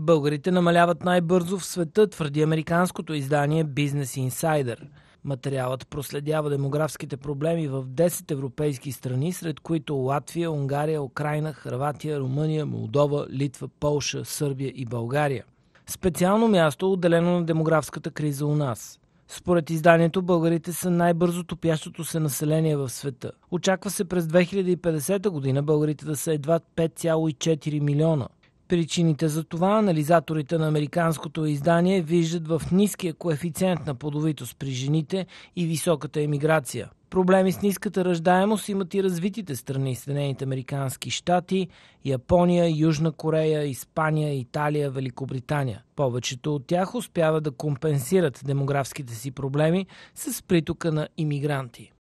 Българите намаляват най-бързо в света, твърди американското издание Business Insider. Материалът проследява демографските проблеми в 10 европейски страни, сред които Латвия, Унгария, Украина, Хрватия, Румъния, Молдова, Литва, Полша, Сърбия и България. Специално място отделено на демографската криза у нас. Според изданието, българите са най-бързо топящото се население в света. Очаква се през 2050 година българите да са едва 5,4 милиона. Причините за това анализаторите на американското издание виждат в ниския коефициент на плодовитост при жените и високата емиграция. Проблеми с ниската ръждаемост имат и развитите страни Съединените Американски щати, Япония, Южна Корея, Испания, Италия, Великобритания. Повечето от тях успяват да компенсират демографските си проблеми с притока на иммигранти.